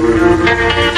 Thank you.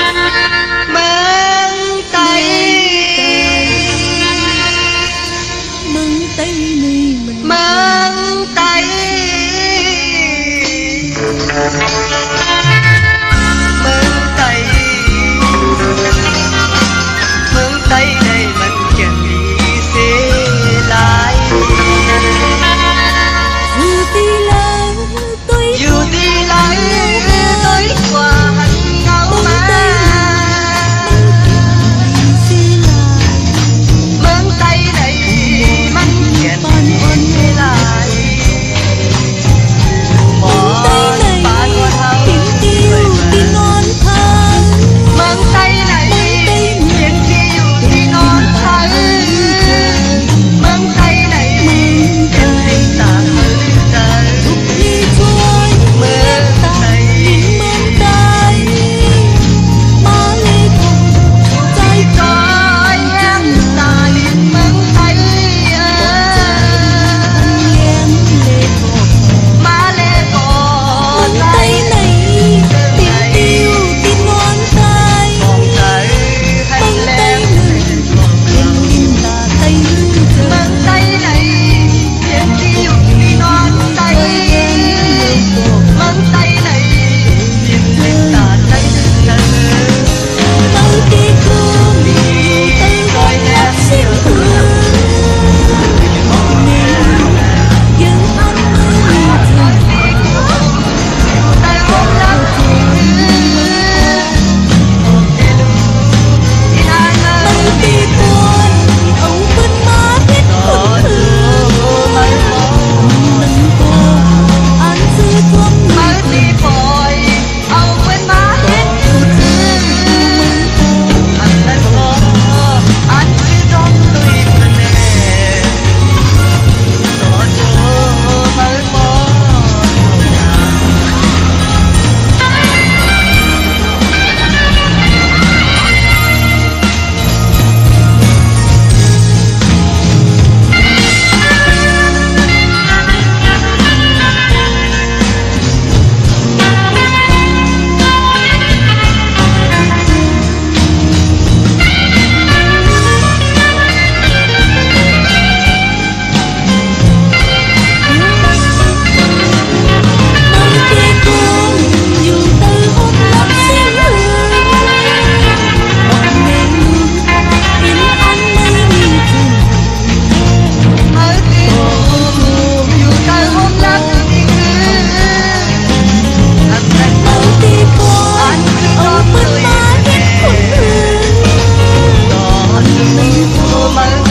my